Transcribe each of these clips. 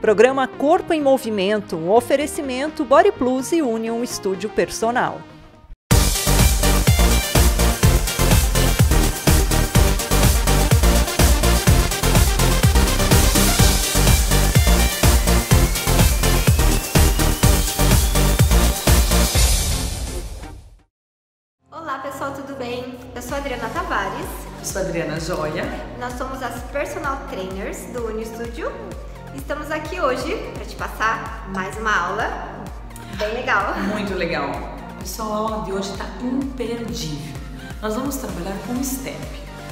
Programa Corpo em Movimento, um oferecimento Body Plus e Union Estúdio Personal. Olá pessoal, tudo bem? Eu sou a Adriana Tavares. Eu sou a Adriana Joia. Nós somos as personal trainers do Uni Studio. Estamos aqui hoje para te passar mais uma aula bem legal. Muito legal. Pessoal, a aula de hoje está imperdível. Nós vamos trabalhar com step.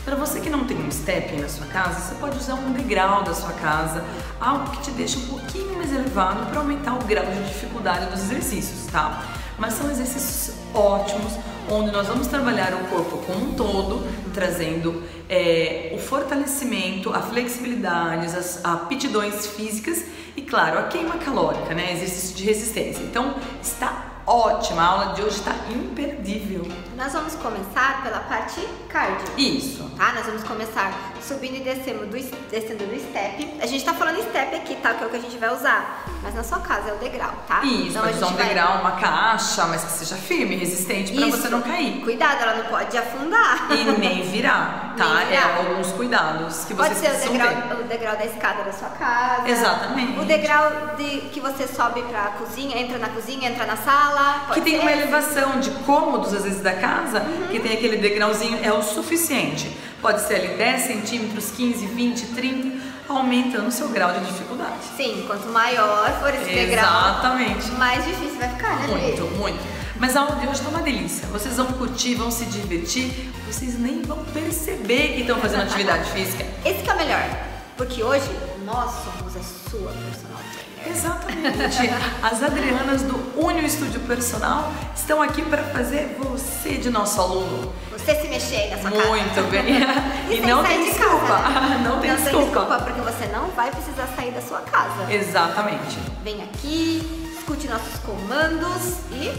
Para você que não tem um step na sua casa, você pode usar um degrau da sua casa, algo que te deixa um pouquinho mais elevado para aumentar o grau de dificuldade dos exercícios, tá? Mas são exercícios ótimos, onde nós vamos trabalhar o corpo como um todo, trazendo é, o fortalecimento, a flexibilidade, as aptidões físicas e, claro, a queima calórica, né? Exercício de resistência. Então, está ótima, a aula de hoje está imperdível. Nós vamos começar pela parte cardio. Isso. Tá? Nós vamos começar subindo e descendo do, descendo do step. A gente tá falando step aqui, tá? Que é o que a gente vai usar. Mas na sua casa é o degrau, tá? Isso, então, pode usar um vai... degrau, uma caixa, mas que seja firme, resistente para você não cair. Cuidado, ela não pode afundar. E nem virar, tá? Nem virar. É alguns cuidados que pode vocês Pode ser o degrau, o degrau da escada da sua casa. Exatamente. O degrau de, que você sobe pra cozinha, entra na cozinha, entra na sala. que tem uma elevação de cômodos, às vezes, da casa, uhum. que tem aquele degrauzinho, é o suficiente. Pode ser ali 10 centímetros, 15, 20, 30, aumentando o seu grau de dificuldade. Sim, quanto maior for esse degrau, Exatamente. mais difícil vai ficar, né? Muito, muito. Mas a aula de hoje tá uma delícia. Vocês vão curtir, vão se divertir, vocês nem vão perceber que estão fazendo atividade física. Esse que é o melhor, porque hoje nós somos a sua personal trainer. Exatamente. As Adrianas do Unio Estúdio Personal estão aqui para fazer você de nosso aluno. Você se mexer aí na sua casa. Muito bem. e, e não tem desculpa. Casa, né? Não tem não desculpa. Tem desculpa, porque você não vai precisar sair da sua casa. Exatamente. Vem aqui, escute nossos comandos e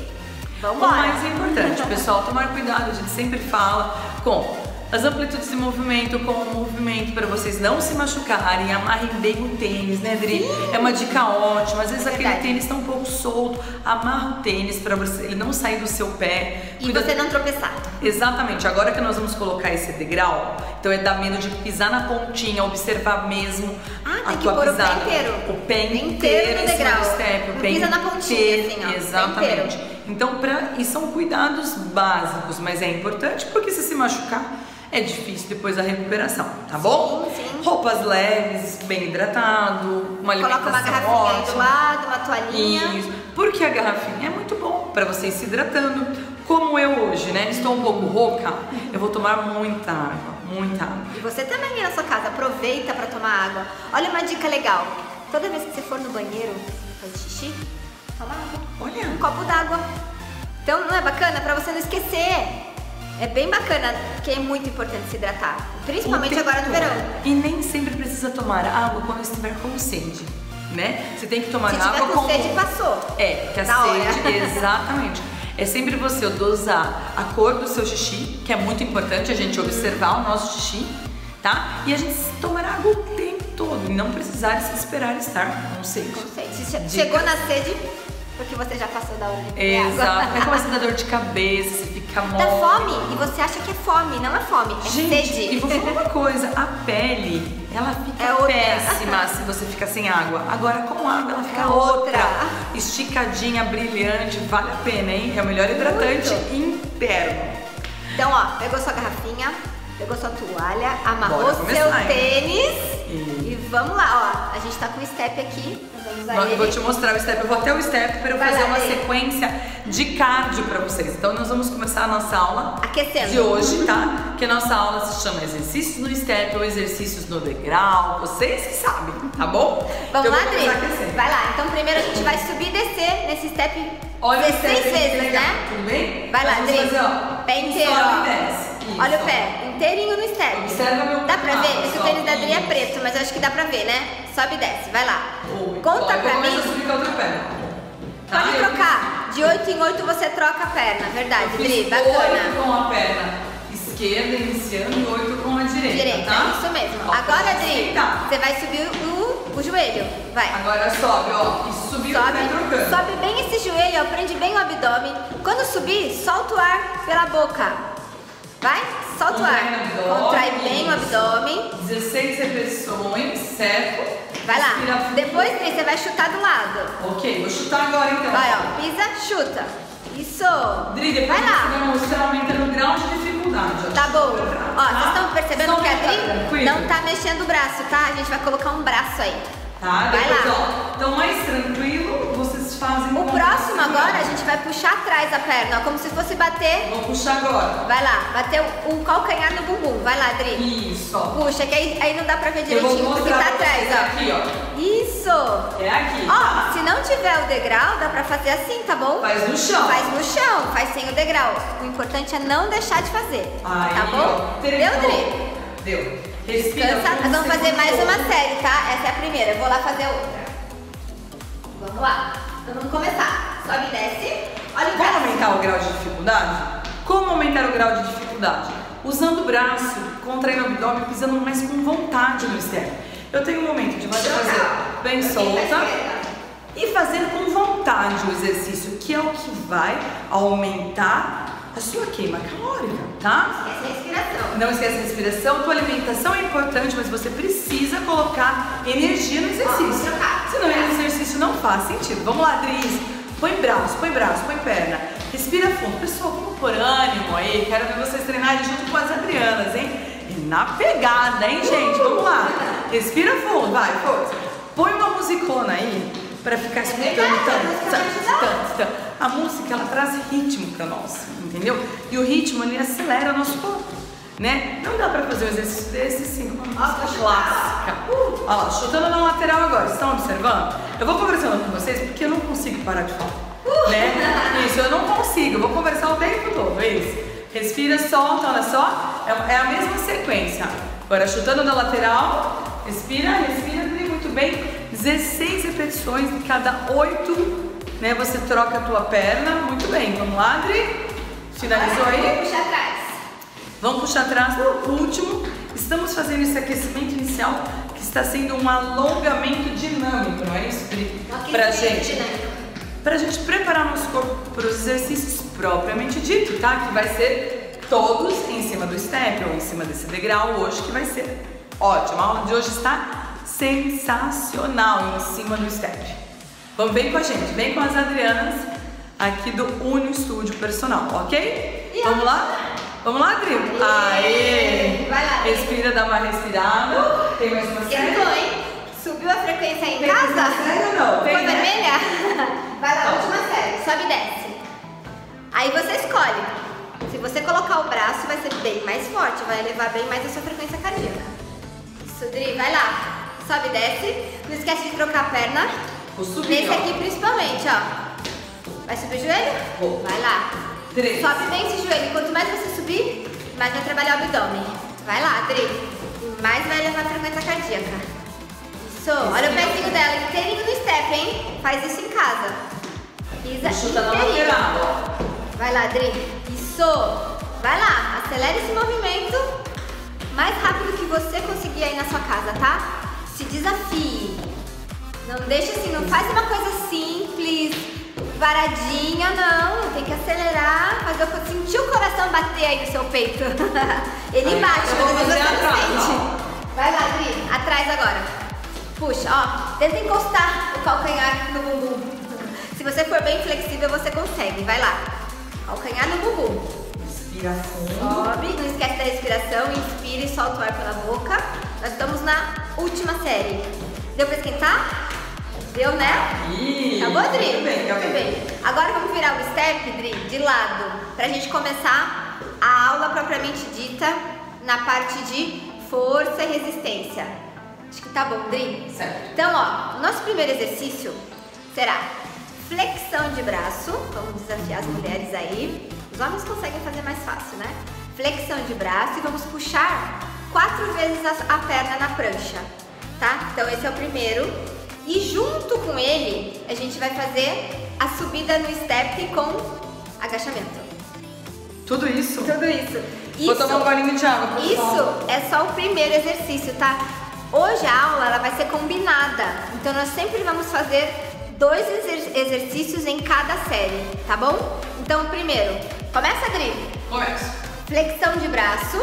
vamos O mais importante, pessoal, tomar cuidado, a gente sempre fala com as amplitudes de movimento com o movimento para vocês não se machucarem, amarrem bem o tênis, né, Dri? Sim. É uma dica ótima. Às vezes aquele tênis está um pouco solto, amarra o tênis para ele não sair do seu pé. E Cuida... você não tropeçar. Exatamente. Agora que nós vamos colocar esse degrau, então é dar medo de pisar na pontinha, observar mesmo ah, a tem tua que pôr pisada. O pé inteiro. O pé inteiro, inteiro no degrau. Step, o não pé pisa na pontinha, assim, ó. Exatamente. Então, pra... e são cuidados básicos, mas é importante porque se se machucar é difícil depois a recuperação, tá bom? Sim, sim. Roupas leves, bem hidratado, uma alimentação Coloca uma garrafinha ótima. aí do lado, uma toalhinha. Isso, porque a garrafinha é muito bom para você ir se hidratando. Como eu hoje, né? Estou um pouco rouca, eu vou tomar muita água, muita água. E você também aí na sua casa, aproveita para tomar água. Olha uma dica legal. Toda vez que você for no banheiro fazer xixi, toma água. Olha. Um copo d'água. Então não é bacana para você não esquecer. É bem bacana, que é muito importante se hidratar, principalmente agora no verão. E nem sempre precisa tomar água quando estiver com sede, né? Você tem que tomar se água com com sede passou. É, que a sede, hora. exatamente. É sempre você dosar a cor do seu xixi, que é muito importante a gente observar o nosso xixi, tá? E a gente tomar água o tempo todo e não precisar se esperar estar com sede. Com sede. Se chegou na sede, porque você já passou da hora de Exato. Aí começa a dar dor de cabeça, fica mole. Dá fome e você acha que é fome, não é fome, é Gente, sede. e vou falar uma coisa, a pele, ela fica É péssima se você fica sem água. Agora com água ela fica É outra. Esticadinha, brilhante, vale a pena, hein? É o melhor hidratante interno. Então, ó, pegou sua garrafinha, pegou sua toalha, amarrou Bora seu começar, hein? Vamos lá, ó. A gente tá com o step aqui, nós Eu vou te mostrar o step, eu vou até o step para eu Vai fazer lá, uma sequência de cardio para vocês. Então nós vamos começar a nossa aula Aquecendo. de hoje, tá? Que a nossa aula se chama exercícios no step ou exercícios no degrau, vocês que sabem, tá bom? Vamos Então, lá, Adri? Vai lá. Então primeiro a gente vai subir e descer nesse step Olha o 16 step, que vezes, né? Tudo bem? Vai lá, Adri. fazer, ó, Pé inteiro, sobe e desce. Isso, Olha o pé, inteirinho no step. Observa meu Dá pra ver? Esse tênis da Adri é preto, mas eu acho que dá pra ver, né? Sobe e desce, vai lá. Conta pra mim. Tá? Pode Eu trocar. De 8 em 8 você troca a perna, verdade, Dri? Bacana. com a perna esquerda iniciando e oito com a direita, Direita, tá? isso mesmo. Ó, Agora, Adri, sentar. você vai subir o o joelho. Vai. Agora sobe, ó. E subiu Sobe, vai trocando. sobe bem esse joelho, ó, prende bem o abdômen. Quando subir, solta o ar pela boca. Vai, solta o Contrai ar. o Contrai bem o abdômen. 16 repetições, certo? Vai lá. Depois você vai chutar do lado. Ok, vou chutar agora então. Vai, ó, pisa, chuta. Isso. Dri, depois vai você lá. vai mostrar aumentando o grau de dificuldade. ó. Tá bom. Ó, Tá? vocês estão percebendo Só que a Dri não tá mexendo o braço, tá? A gente vai colocar um braço aí. Tá? Vai Depois, lá. ó. Então, mais tranquilo, vocês fazem O próximo agora a gente vai puxar atrás a perna, ó, como se fosse bater. Vou puxar agora. Vai lá, bater o, o calcanhar no bumbum. Vai lá, Dri. Isso, ó. Puxa, que aí, aí não dá pra ver direitinho porque tá atrás, ó. aqui, ó. Isso. É aqui, Ó, tá? se não tiver o degrau, dá pra fazer assim, tá bom? Faz no chão. Faz no chão, faz sem o degrau. O importante é não deixar de fazer. Aí, tá bom? ó. Deu, Treinou. Dri? Deu. Respira. Descansa. Nós vamos fazer mais um uma série, tá? Essa é a primeira. Eu vou lá fazer outra. Vamos lá. Então vamos começar. Sobe e desce. Olha o Como aumentar o grau de dificuldade? Como aumentar o grau de dificuldade? Usando o braço, contraindo o abdômen, pisando mais com vontade no step. Eu tenho um momento de você fazer bem solta e fazer com vontade o exercício, que é o que vai aumentar a sua queima calórica, tá? É a respiração. Não esquece a respiração, tua alimentação é importante, mas você precisa colocar energia no exercício. Ó. Senão o exercício não faz sentido. Vamos lá, Dris. Põe braço, põe braço, põe perna. Respira fundo. Pessoal, vamos por ânimo aí. Quero ver vocês treinarem junto com as Adrianas, hein? E na pegada, hein, gente? Vamos lá. Respira fundo, vai, força. Põe uma musicona aí pra ficar escutando tanto, tanto, tanto, tanto. A música, ela traz ritmo pra nós, entendeu? E o ritmo, ele acelera o nosso corpo, né? Não dá pra fazer um exercício desse assim, com uma música clássica. Uh, Olha lá, chutando na lateral agora, estão observando? Eu vou conversando com vocês porque eu não consigo parar de falar, Uh. né? Isso, eu não consigo, eu vou conversar o tempo todo, é isso. Respira, solta, olha só, é, é a mesma sequência. Agora, chutando na lateral, respira, respira, muito bem. 16 repetições de cada 8, né? Você troca a tua perna, muito bem. Vamos lá, Adri? Finalizou aí? Vou puxar atrás. Vamos puxar atrás no último. Estamos fazendo esse aquecimento inicial que está sendo um alongamento dinâmico, não é isso, Pri? Um Pra gente. dinâmico. Pra gente preparar nosso corpo para os exercícios propriamente dito, tá? Que vai ser todos em cima do step ou em cima desse degrau hoje, que vai ser ótimo. A aula de hoje está sensacional em cima do step. Vamos, vem com a gente, vem com as Adrianas aqui do Unio Studio Personal, ok? E Vamos lá? Vamos lá, Adri? Aê! Vai lá. Respira, dá uma respirada. Tem mais uma série? Esquentou, hein? Subiu a frequência aí em Tem casa? série ou não? Tem, Foi né? vermelha? Vai lá, última série. Sobe e desce. Aí você escolhe. Se você colocar o braço, vai ser bem mais forte, vai elevar bem mais a sua frequência cardíaca. Isso, Dri, vai lá. Sobe e desce. Não esquece de trocar a perna. Vou subir, Nesse ó. aqui principalmente, ó. Vai subir o joelho? Vou. Vai lá. Três. Sobe bem esse joelho. Quanto mais você subir, mais vai trabalhar o abdômen. Vai lá, Dri. E mais vai elevar a frequência cardíaca. Isso. Olha o pezinho dela inteirinho no step, hein? Faz isso em casa. Pisa Chuta na inteirinho. lateral. Vai lá, Dri. Isso. Vai lá. Acelera esse movimento mais rápido que você conseguir aí na sua casa, tá? Se desafie. Não deixa assim, não faz uma coisa simples, paradinha, não. Tem que acelerar, fazer o sentir o coração bater aí no seu peito. Ele Aí, bate, eu mas você não atrás, sente. Vai lá, Dri. Atrás agora. Puxa, ó. Tenta encostar o calcanhar no bumbum. Se você for bem flexível, você consegue. Vai lá. Calcanhar no bumbum. Respira fundo. Sobe, não esquece da respiração, inspira e solta o ar pela boca. Nós estamos na última série. Deu pra esquentar? Deu, né? Ih, Acabou, Dri? Muito bem, Muito bem. Agora vamos virar o step, Dri, de lado, pra gente começar a aula propriamente dita na parte de força e resistência. Acho que tá bom, Dri? Certo. Então, ó, nosso primeiro exercício será flexão de braço. Vamos desafiar as mulheres aí. Os homens conseguem fazer mais fácil, né? Flexão de braço e vamos puxar quatro vezes a, a perna na prancha, tá? Então esse é o primeiro. E junto com ele, a gente vai fazer a subida no step com agachamento. Tudo isso. Tudo isso. Vou tomar um golinho de água, pessoal. Isso é só o primeiro exercício, tá? Hoje a aula ela vai ser combinada, então nós sempre vamos fazer dois exer exercícios em cada série, tá bom? Então, primeiro, começa, Adri. Começa. Flexão de braço,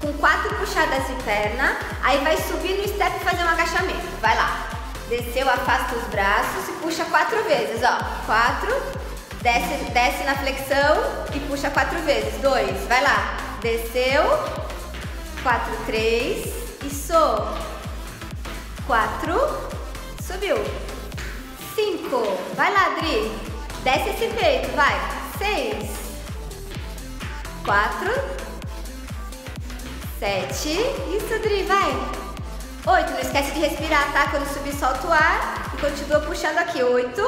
com quatro puxadas de perna, aí vai subir no step e fazer um agachamento. Vai lá. Desceu, afasta os braços e puxa quatro vezes, ó. Quatro, desce, desce na flexão e puxa quatro vezes. Dois, vai lá. Desceu, quatro, três, isso. Quatro. Subiu. Cinco. Vai lá, Adri. Desce esse peito, vai. Seis. Quatro. Sete. Isso, Adri, vai. Não esquece de respirar, tá? Quando subir, solta o ar. E continua puxando aqui. Oito.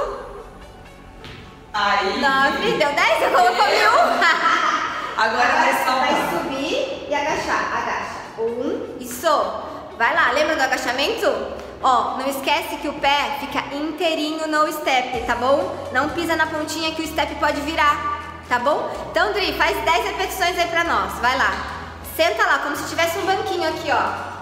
Aí. Nove. Deu dez? Você colocou mil. Agora vai saltar. Vai subir e agachar. Agacha. Um, isso. Vai lá, lembra do agachamento? Ó, não esquece que o pé fica inteirinho no step, tá bom? Não pisa na pontinha que o step pode virar, tá bom? Então, Dri, faz 10 repetições aí pra nós. Vai lá. Senta lá, como se tivesse um banquinho aqui, ó.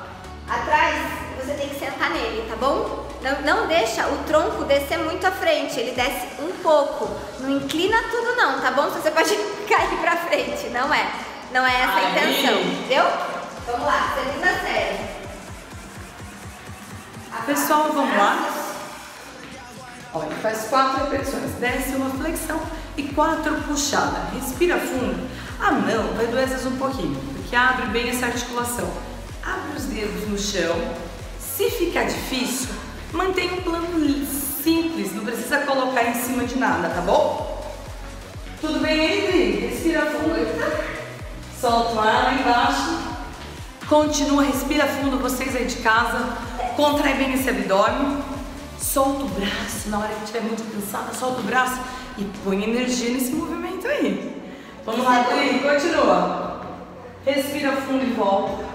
Atrás, você tem que sentar nele, tá bom? Não, não deixa o tronco descer muito à frente, ele desce um pouco. Não inclina tudo não, tá bom? Você pode cair pra frente, não é. Não é essa a intenção, entendeu? Vamos lá, segunda série. Pessoal, vamos lá? Olha, faz quatro repetições. Desce uma flexão e quatro puxadas. Respira fundo. A mão vai doer às vezes um pouquinho, porque abre bem essa articulação. Abre os dedos no chão. Se ficar difícil, mantenha um plano simples. Não precisa colocar em cima de nada, tá bom? Tudo bem aí? Respira fundo. Solta o ar lá embaixo. Continua, respira fundo, vocês aí de casa. Contrai bem esse abdômen. Solta o braço. Na hora que estiver muito cansada, solta o braço e põe energia nesse movimento aí. Vamos lá, Dri, continua. Respira fundo e volta.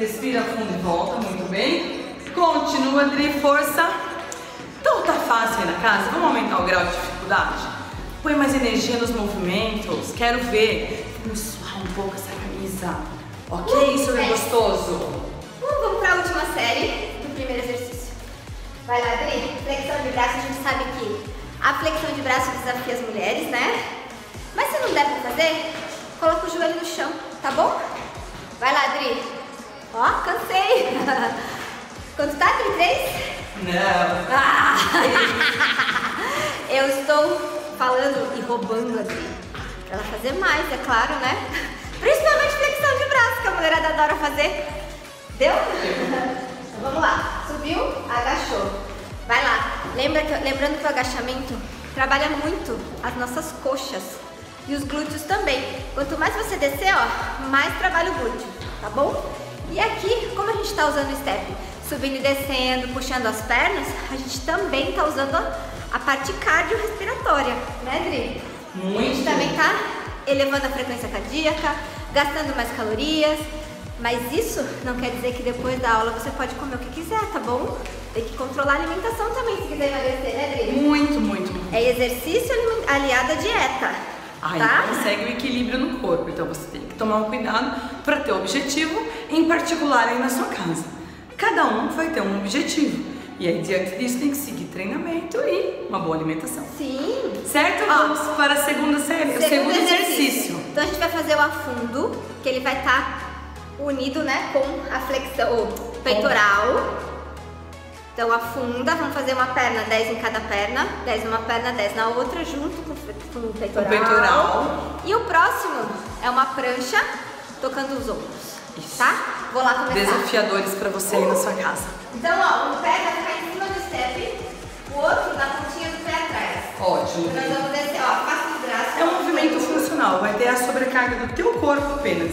Respira fundo e volta, muito bem. Continua, Dri, força. Então tá fácil aí na casa? Vamos aumentar o grau de dificuldade? Põe mais energia nos movimentos. Quero ver. Vamos suar um pouco essa camisa. Ok? Isso é gostoso. Uh, vamos para a última série do primeiro exercício. Vai lá, Adri. Flexão de braço, a gente sabe que a flexão de braço desafia as mulheres, né? Mas se não der pra fazer, coloca o joelho no chão, tá bom? Ó, cansei. Quanto tá, Adri? Três? Não. Ah! Eu estou falando e roubando a Adri. Pra ela fazer mais, é claro, né? Principalmente flexão de braço, que a mulherada adora fazer. Deu? Então vamos lá. Subiu, agachou. Vai lá. Lembra que, lembrando que o agachamento trabalha muito as nossas coxas e os glúteos também. Quanto mais você descer, ó, mais trabalha o glúteo, tá bom? E aqui, como a gente está usando o step, subindo e descendo, puxando as pernas, a gente também está usando a, parte cardiorrespiratória, né, Dri? A gente Muito. também tá elevando a frequência cardíaca, gastando mais calorias. Mas isso não quer dizer que depois da aula você pode comer o que quiser, tá bom? Tem que controlar a alimentação também se quiser emagrecer, né, Dri? Muito, muito, muito. É exercício ali- aliado à dieta, Aí tá? consegue o equilíbrio no corpo. Então você tem que tomar um cuidado para ter objetivo, em particular aí na sua casa. Cada um vai ter um objetivo. E aí, diante disso, tem que seguir treinamento e uma boa alimentação. Sim. Certo? Ó, Vamos para a segunda série, o segundo exercício. Então a gente vai fazer o afundo, que ele vai estar unido, né, com a flexão, o peitoral. Então afunda, vamos fazer uma perna, 10 em cada perna, 10 numa perna, 10 na outra, junto com, o com o peitoral. peitoral. E o próximo é uma prancha tocando os ombros, Isso. tá? Vou lá começar. Desafiadores para você aí na sua casa. Então, ó, um pé vai ficar em cima do step, o outro na pontinha do pé atrás. Ótimo. Nós vamos descer, ó, faça os braços. É um movimento funcional, vai ter a sobrecarga do teu corpo apenas.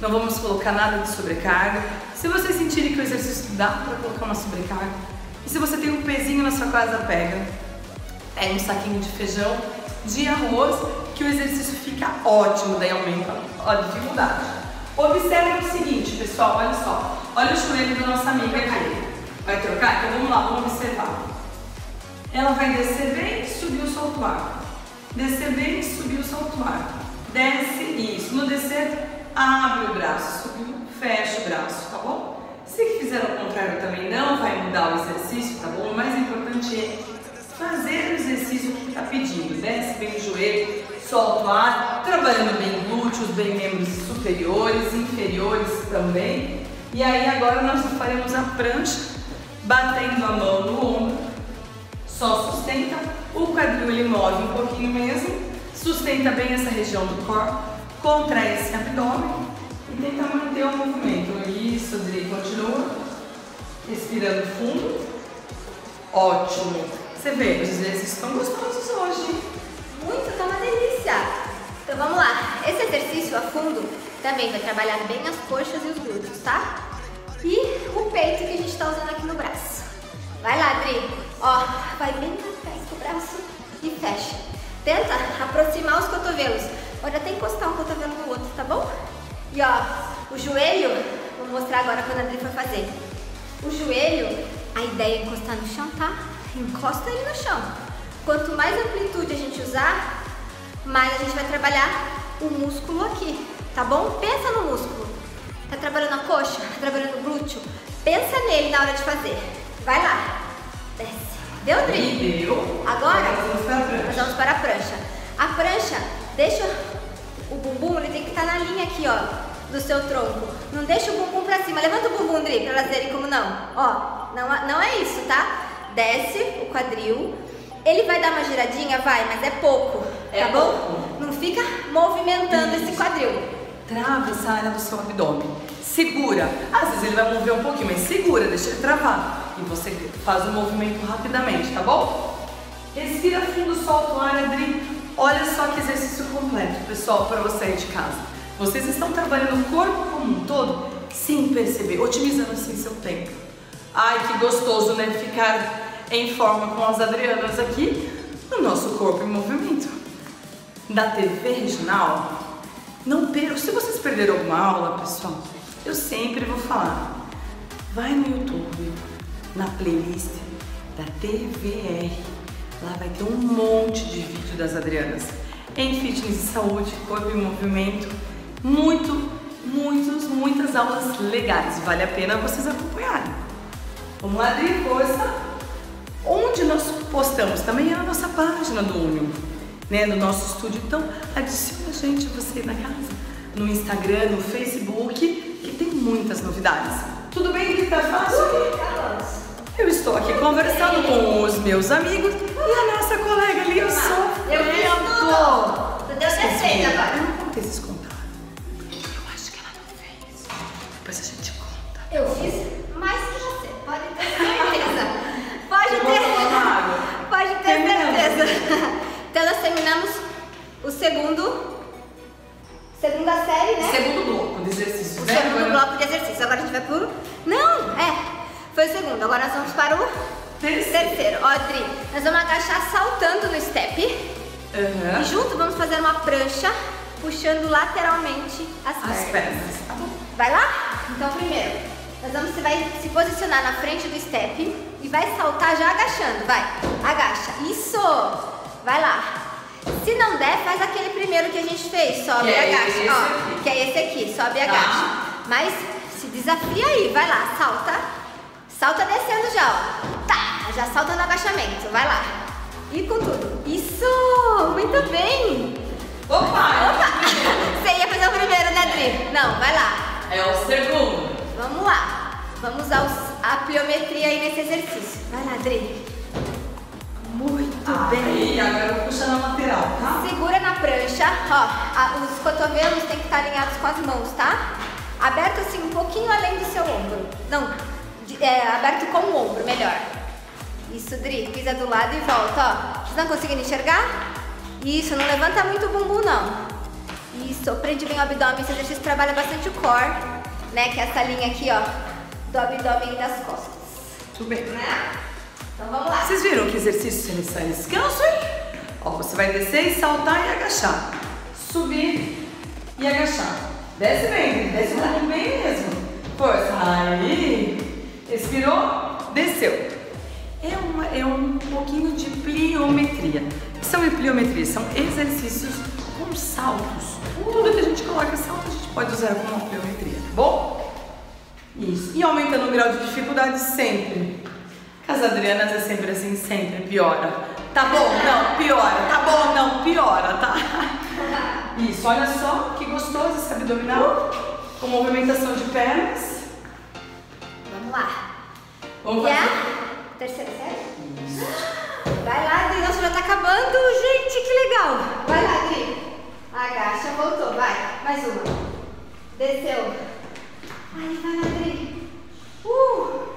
Não vamos colocar nada de sobrecarga. Se vocês sentirem que o exercício dá para colocar uma sobrecarga, e se você tem um pezinho na sua casa, pega. Pega um saquinho de feijão, de arroz, que o exercício fica ótimo, daí aumenta a dificuldade. Observe o seguinte, pessoal, olha só. Olha o joelho da nossa amiga aqui. Vai trocar? Então vamos lá, vamos observar. Ela vai descer bem, subir o solto o ar. Descer bem, subir o solto o ar. Desce, isso. No descer, abre o braço, subiu, fecha o braço? Se fizer o contrário também não vai mudar o exercício, tá bom? O mais importante é fazer o exercício que está pedindo. Desce bem o joelho, solta o ar, trabalhando bem glúteos, bem membros superiores, inferiores também. E aí agora nós faremos a prancha, batendo a mão no ombro, só sustenta, o quadril ele move um pouquinho mesmo, sustenta bem essa região do corpo, contrai esse abdômen e tenta manter o movimento. Isso, Adri, continua. Respirando fundo. Ótimo. Você vê, os exercícios estão gostosos hoje. Muito, tá uma delícia. Então vamos lá. Esse exercício a fundo também vai trabalhar bem as coxas e os glúteos, tá? E o peito que a gente tá usando aqui no braço. Vai lá, Adri. Ó, vai bem atrás do braço e fecha. Tenta aproximar os cotovelos. Pode até encostar um cotovelo no outro, tá bom? E ó, o joelho, vou mostrar agora quando a Adri for fazer. O joelho, a ideia é encostar no chão, tá? Encosta ele no chão. Quanto mais amplitude a gente usar, mais a gente vai trabalhar o músculo aqui, tá bom? Pensa no músculo. Tá trabalhando a coxa? Tá trabalhando o glúteo? Pensa nele na hora de fazer. Vai lá. Desce. Deu, Dri? Deu. Agora, Agora nós vamos para a prancha. A prancha, deixa o bumbum, ele tem que estar na linha aqui, ó, do seu tronco. Não deixa o bumbum pra cima. Levanta o bumbum, Dri, pra elas verem como não. Ó, não, não é isso, tá? Desce o quadril. Ele vai dar uma giradinha? Vai, mas é pouco, É tá bom? pouco. Não fica movimentando esse quadril. Trava essa área do seu abdômen. Segura. Às vezes ele vai mover um pouquinho, mas segura, deixa ele travar. E você faz o movimento rapidamente, tá bom? Respira fundo, solta o ar, Adri. Olha só que exercício completo, pessoal, para você aí de casa. Vocês estão trabalhando o corpo como um todo sem perceber, otimizando assim seu tempo. Ai, que gostoso, né? Ficar em forma com as Adrianas aqui no nosso corpo em movimento. Da TV regional, não percam. Se vocês perderam alguma aula, pessoal, eu sempre vou falar. Vai no YouTube, na playlist da TVR. Lá vai ter um monte de vídeo das Adrianas em fitness e saúde, corpo em movimento. Muito, muitos, muitas aulas legais. Vale a pena vocês acompanharem. Vamos lá, Adri, força! Onde nós postamos também é na nossa página do Union, né, no nosso estúdio. Então, adicione a gente, você na casa, no Instagram, no Facebook, que tem muitas novidades. Tudo bem que tá fácil? Eu estou aqui conversando com os meus amigos e a nossa colega ali, eu sou Eu fiz tudo. Tu deu defeito agora. Eu não contei esses contatos. Eu acho que ela não fez. Depois a gente conta. Eu fiz mais que você, pode ter certeza. Pode ter, água. pode ter certeza. Então nós terminamos o segundo, segunda série, né? Segundo bloco de exercícios, O né? segundo Agora- bloco de exercício. Agora a gente vai pro... Não, é, foi o segundo. Agora nós vamos para o Terceiro. terceiro. Ó, Dri, nós vamos agachar saltando no step. Aham. E junto vamos fazer uma prancha, puxando lateralmente as pernas. As pernas. Tá bom. Vai lá? Então primeiro, nós vamos, você vai se posicionar na frente do step e vai saltar já agachando, vai. Agacha. Isso! Vai lá. Se não der, faz aquele primeiro que a gente fez, sobe Que e é agacha. esse Ó, que é esse aqui, sobe e Tá. agacha. Mas se desafia aí, vai lá, salta. Salta descendo já, ó. Já salta no agachamento, vai lá. E com tudo. Isso! Muito bem! Opa! Opa! Você ia fazer o primeiro, né, Dri? Não, vai lá. É o segundo. Vamos lá. Vamos usar a pliometria aí nesse exercício. Vai lá, Dri. Muito bem. Aí, agora eu vou puxar na lateral, tá? Segura na prancha. Ó, a- os cotovelos têm que estar alinhados com as mãos, tá? Aberto assim, um pouquinho além do seu ombro. Não, é, aberto com o ombro, melhor. Isso, Dri. Pisa do lado e volta, ó. Vocês não conseguindo enxergar? Isso, não levanta muito o bumbum, não. Isso, prende bem o abdômen. Esse exercício trabalha bastante o core, né? Que é essa linha aqui, ó, do abdômen e das costas. Tudo bem. Né? Então vamos lá. Vocês viram que exercício ele sai descanso, hein? Ó, você vai descer e saltar e agachar. Subir e agachar. Desce bem, desce um bem mesmo. Força. Aí. Expirou, desceu. É, um pouquinho de pliometria. O que são pliometria? São exercícios com saltos. Tudo que a gente coloca salto, a gente pode usar como uma pliometria, tá bom? Isso. E aumentando o grau de dificuldade sempre. As Adrianas é sempre assim, sempre piora. Tá bom, não, piora. Tá bom, não, piora, tá? Isso, olha só que gostoso esse abdominal. Com movimentação de pernas. Vamos lá. Vamos fazer. Terceira série? Vai lá, Adri. Nossa, já tá acabando. Gente, que legal. Vai lá, Adri. Agacha, voltou. Vai. Mais uma. Desceu. Ai, vai lá, Adri. Uh.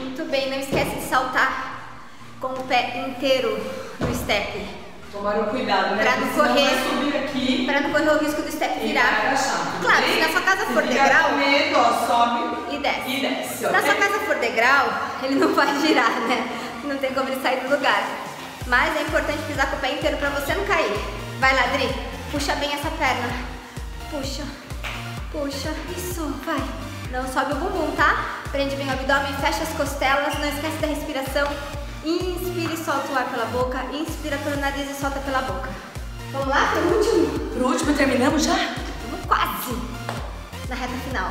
Muito bem. Não esquece de saltar com o pé inteiro no step. Tomaram cuidado, né? Pra não correr. Para não correr o risco do step E vai virar. tudo Claro, se na sua casa for degrau, medo, ó, sobe E desce. e desce, Se na sua casa for degrau, ele não vai girar, né? Não tem como ele sair do lugar. Mas é importante pisar com o pé inteiro pra você não cair. Vai lá, Dri. Puxa bem essa perna. Puxa. Puxa. Isso, vai. Não sobe o bumbum, tá? Prende bem o abdômen, fecha as costelas. Não esquece da respiração. Inspira e solta o ar pela boca. Inspira pelo nariz e solta pela boca. Vamos lá pro último? Pro último, terminamos já? Vamos quase. Na reta final.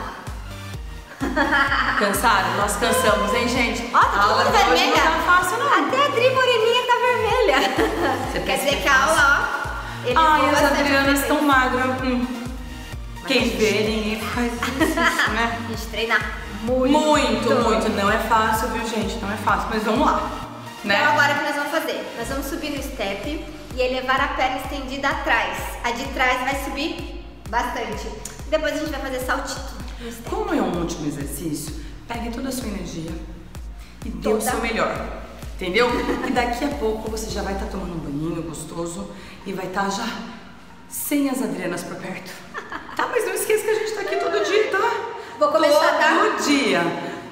Cansaram? Nós cansamos, hein, gente? Ó, tá aula hoje vermelha. não tá fácil, não. Até a Dri Moreninha tá vermelha. Você Quer dizer que a aula, ó. Ai, as Adrianas vermelho. tão magras. Hum. Quem vê, ninguém faz isso, né? A gente treina muito. Muito, muito. Não é fácil, viu, gente? Não é fácil, mas vamos lá. Né? Então agora o que nós vamos fazer? Nós vamos subir no step e elevar a perna estendida atrás. A de trás vai subir bastante. Depois a gente vai fazer saltito. Como é um último exercício, pegue toda a sua energia e dê o seu melhor. Entendeu? E daqui a pouco você já vai estar tomando um banhinho gostoso e vai estar já sem as Adrianas por perto. Tá, mas não esqueça que a gente tá aqui todo dia, tá? Vou começar, tá? Todo dia.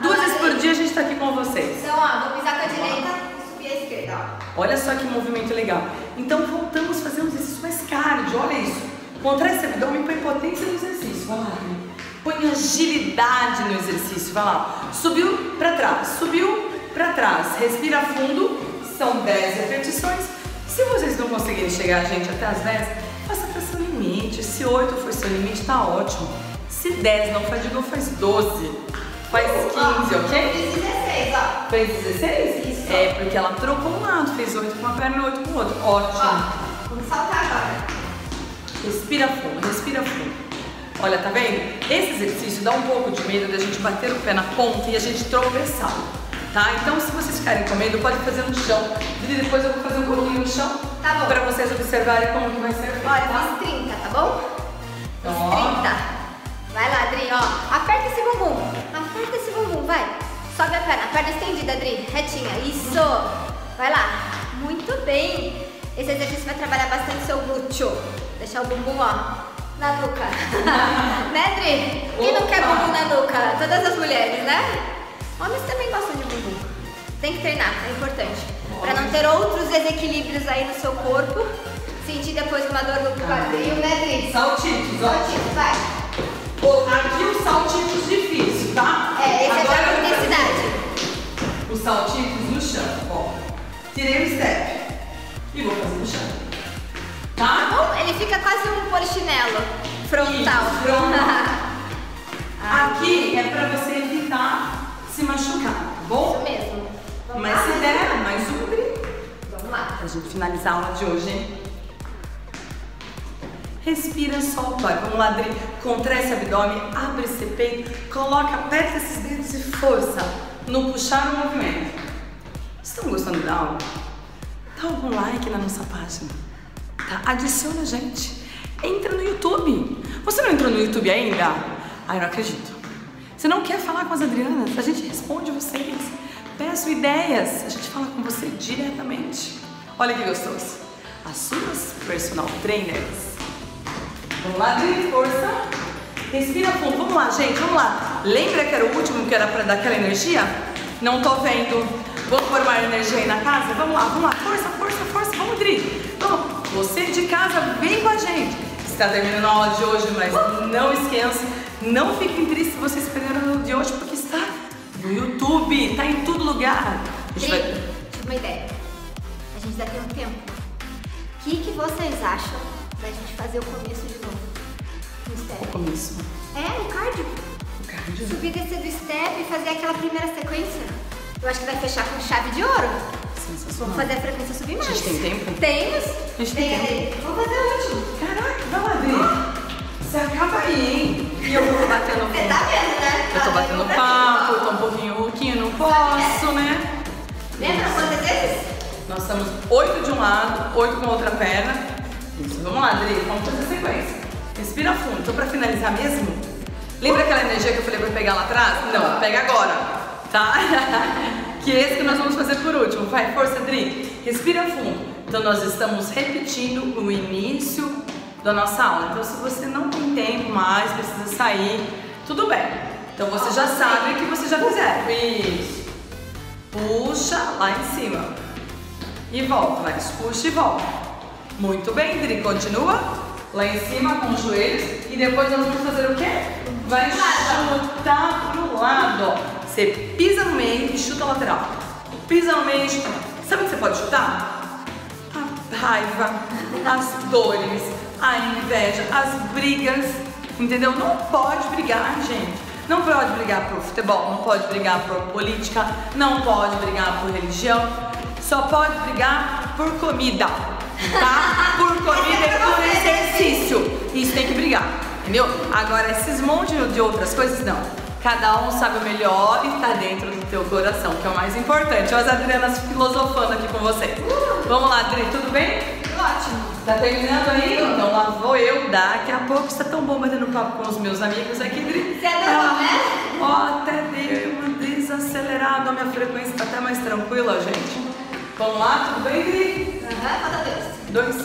Duas vezes por dia a gente tá aqui com vocês. Então, ó, vou pisar com a direita e subir a esquerda, ó. Olha só que movimento legal. Então voltamos a fazer um exercício mais cardio, olha isso. Contrai esse abdômen, põe potência no exercício. Vai lá. Põe agilidade no exercício. Vai lá. Subiu pra trás, subiu pra trás. Respira fundo. São 10 repetições. Se vocês não conseguirem chegar, gente, até as 10, faça até seu limite. Se 8 for seu limite, tá ótimo. Se 10 não fadigou, faz 12. Faz 15, ok? Fiz 16, ó. Fez 16? Isso. É, porque ela trocou um lado, fez 8 com uma perna e 8 com o outro. Ótimo. Ó, vamos saltar agora. Respira fundo, respira fundo. Olha, tá vendo? Esse exercício dá um pouco de medo da gente bater o pé na ponta e a gente tropeçar. Tá? Então, se vocês ficarem com medo, pode fazer no chão. E depois eu vou fazer um pouquinho no chão. Tá bom. Pra vocês observarem como que vai ser. Olha, tá? fiz 30, tá bom? Então, Fiz ó. 30. Vai lá, Adri, ó. Aperta esse bumbum. Aperta esse bumbum, vai. Sobe a perna. Perna estendida, Adri. Retinha. Isso. Vai lá. Muito bem. Esse exercício vai trabalhar bastante seu glúteo. Deixar o bumbum, ó, na nuca. né, Adri? Quem não quer bumbum na nuca? Todas as mulheres, né? Homens também gostam de bumbum. Tem que treinar, é importante. Pra não ter outros desequilíbrios aí no seu corpo. Sentir depois uma dor no quadril, né, Adri? Saltitos, ó. Saltito, vai. Ó, saltitos no chão, ó. Tirei o step e vou fazer no chão. Tá? Bom, ele fica quase um polichinelo frontal. Isso, frontal. Aqui é pra você evitar se machucar, tá Isso bom? mesmo. Vamos Mas lá? se der, mais um. Vamos lá. Pra gente finalizar a aula de hoje, hein? Respira, solta. Vamos lá, Dri. Contrai esse abdômen, abre esse peito, coloca, aperta esses dedos e força no puxar o movimento. Estão gostando da aula? Dá algum like na nossa página. Tá? Adiciona a gente. Entra no YouTube. Você não entrou no YouTube ainda? Ai, não acredito. Você não quer falar com as Adrianas? A gente responde vocês. Peço ideias. A gente fala com você diretamente. Olha que gostoso. As suas personal trainers. Vamos lá, Adri, força. Respira fundo. Vamos lá, gente, vamos lá. Lembra que era o último que era pra dar aquela energia? Não tô vendo. Vamos formar energia aí na casa? Vamos lá, vamos lá. Força, força, força. Vamos, Adri. Então, você de casa, vem com a gente. Está terminando a aula de hoje, mas não esqueça, não fiquem tristes se vocês perderam a aula de hoje, porque está no YouTube, está em todo lugar. A gente Dri, vai... tive uma ideia. A gente daqui a um tempo. O que, que vocês acham da gente fazer o começo de novo? No O step? começo. É, o cardio. O cardio. subir, descer do step e fazer aquela primeira sequência. Eu acho que vai fechar com chave de ouro. Sensacional. Vamos fazer a frequência subir mais. A gente tem tempo? Temos. A gente tem tempo. Vamos fazer o último. Caraca, vai lá, Adri. Você acaba aí, hein? E eu vou batendo Você tá vendo, né? Eu tô batendo papo, eu tô um pouquinho rouquinha, não posso, né? Lembra quantas vezes? Nós estamos oito de um lado, oito com a outra perna. Isso, vamos lá, Adri, vamos fazer a sequência. Respira fundo. Então, pra finalizar mesmo, lembra aquela energia que eu falei pra pegar lá atrás? Não, pega agora, tá? que esse que nós vamos fazer por último. Vai, força, Adri. Respira fundo. Então, nós estamos repetindo o início da nossa aula. Então, se você não tem tempo mais, precisa sair, tudo bem. Então, você já sabe o que você já fizeram. Isso. Puxa lá em cima. E volta, vai. Puxa e volta. Muito bem, Dri. Continua. Lá em cima com os joelhos. E depois nós vamos fazer o quê? Vai chutar pro lado. Você pisa no meio e chuta a lateral. Pisa no meio e chuta. Sabe o que você pode chutar? A raiva, as dores, a inveja, as brigas. Entendeu? Não pode brigar, gente. Não pode brigar por futebol, não pode brigar por política, não pode brigar por religião, só pode brigar por comida, tá? Por comida e por exercício. Isso tem que brigar, entendeu? Agora, esses monte de outras coisas, não. Cada um sabe o melhor e tá dentro do teu coração, que é o mais importante. Olha as Adrianas filosofando aqui com vocês. Vamos lá, Adri, tudo bem? Ótimo. Tá terminando aí? Então lá vou eu, daqui a pouco está tão bom batendo papo com os meus amigos aqui, Dri. Você adorou, né? Ó, até dei uma desacelerada, a minha frequência tá até mais tranquila, gente. Vamos lá, tudo bem, Dri? Aham, falta dois. Dois.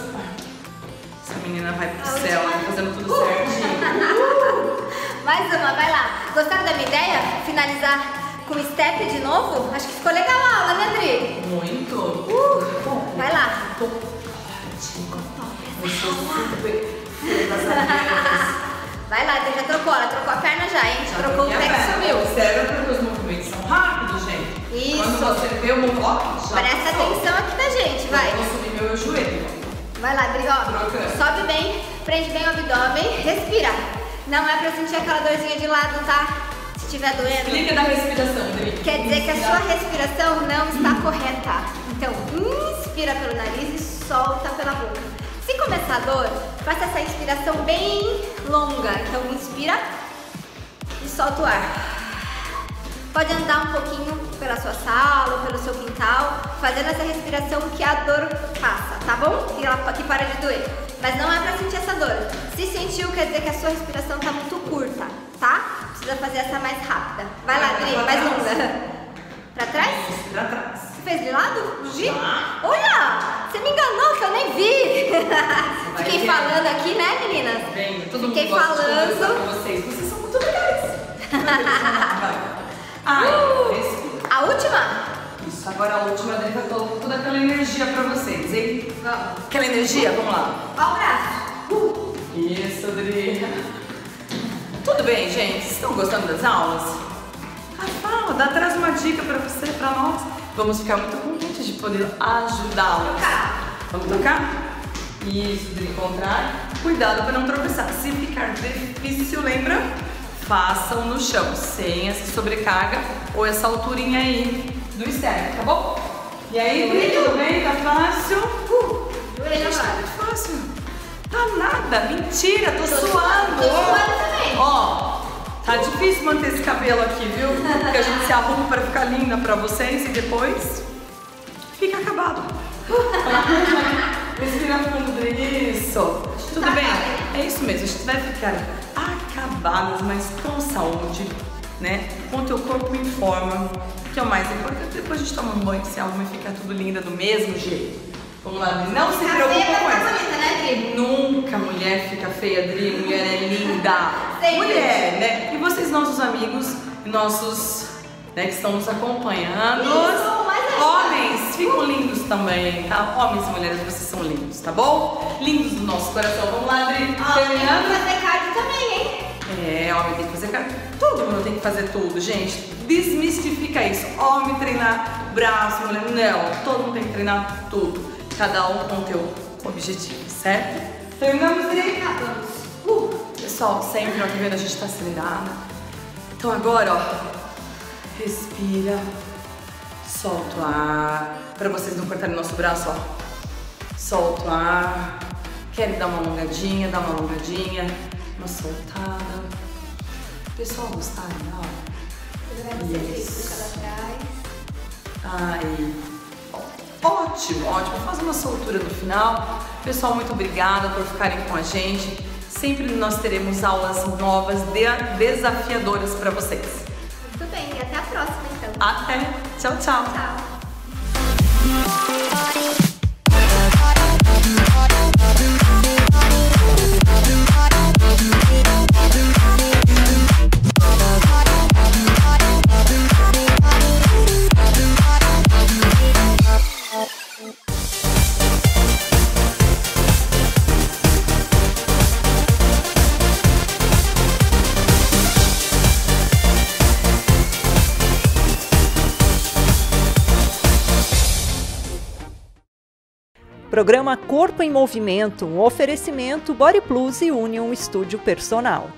Essa menina vai pro A céu, última. tá fazendo tudo Uh. certinho. Mais uma, vai lá. Gostaram da minha ideia? Finalizar com step de novo? Acho que ficou legal a aula, né, Adri? Muito. Uh, Bom, vai lá. Tô ótimo. Eu sou super das Vai lá, já trocou, ela trocou a perna já, hein? Trocou o pé que sumiu. Observa porque os movimentos são rápidos. Isso. Quando você vê o movimento, já Presta atenção aqui da gente, vai. Eu vou subir meu joelho. Vai lá, Adri, ó. Trocando. Sobe bem, prende bem o abdômen, respira. Não é pra sentir aquela dorzinha de lado, tá? Se tiver doendo. Explica da respiração, Dri. Quer dizer que a sua respiração não está correta. Então, inspira pelo nariz e solta pela boca. Se começar a dor, faça essa inspiração bem longa. Então, inspira e solta o ar. Pode andar um pouquinho pela sua sala pelo seu quintal, fazendo essa respiração que a dor passa, tá bom? Que, ela, que para de doer. Mas não é pra sentir essa dor. Se sentiu, quer dizer que a sua respiração tá muito curta, tá? Precisa fazer essa mais rápida. Vai lá, pra mais longa. Pra trás? Pra trás. Você fez de lado? Gi? Já. Olha! Você me enganou que eu nem vi! Fiquei falando aqui, né, meninas? Bem, todo Fiquei mundo de falando. vocês. Vocês são muito legais. Ai, Uh! respira. A última? Isso, agora a última Adri vai colocar toda aquela energia pra vocês, hein? Vamos. Aquela energia, vamos lá. Ó o braço. Isso, Adri. Tudo bem, gente? Vocês estão gostando das aulas? Ah, fala, dá, traz uma dica pra você, pra nós. Vamos ficar muito contentes de poder ajudá-los. Vamos trocar? Isso, Adri, contrário. Cuidado para não tropeçar. Se ficar difícil, lembra? Façam no chão, sem essa sobrecarga ou essa alturinha aí do externo, tá bom? E aí, tudo bem? Tá fácil? Uh, Gente, tá muito fácil. Tá nada, mentira, tô, Tô suando. suando, tô suando também. Ó, tá difícil manter esse cabelo aqui, viu? Porque a gente se arruma pra ficar linda pra vocês e depois fica acabado. Respira fundo. Isso. Tudo Tá bem? É isso mesmo, a gente vai ficar acabadas, mas com saúde, né? Com teu corpo em forma, que é o mais importante. Depois a gente toma um banho, se arruma e fica tudo linda do mesmo jeito. Vamos lá. Não se preocupe feia com isso. bonita, né? Nunca mulher fica feia, Dri. Mulher é linda. Sempre. Mulher, né? E vocês, nossos amigos nossos, né, que estão nos acompanhando. Isso, ainda. Homens, ficam lindos também, tá? Homens e mulheres, vocês são lindos, tá bom? Lindos do nosso coração. Vamos lá, Dri. Ó, tem que Terminando. fazer cardio também, hein? É, homem tem que fazer cara. Todo mundo tem que fazer tudo, gente. Desmistifica isso. Homem treinar braço, mulher. Não, todo mundo tem que treinar tudo. Cada um com o teu objetivo, certo? Dri? Acabamos. Uh, pessoal, sempre ó, tá vendo? A gente tá acelerada. Então agora, ó, respira, solta o ar. Para vocês não cortarem nosso braço, ó. Solta o ar. Querem dar uma alongadinha, dá uma alongadinha, uma soltada. Pessoal, gostaram, ó? Isso. Aí. Ótimo, ótimo. Faz uma soltura no final. Pessoal, muito obrigada por ficarem com a gente. Sempre nós teremos aulas novas, desafiadoras para vocês. Muito bem, até a próxima então. Até. Tchau, tchau. Tchau. do it. Programa Corpo em Movimento, um oferecimento Body Plus e Union Estúdio Personal.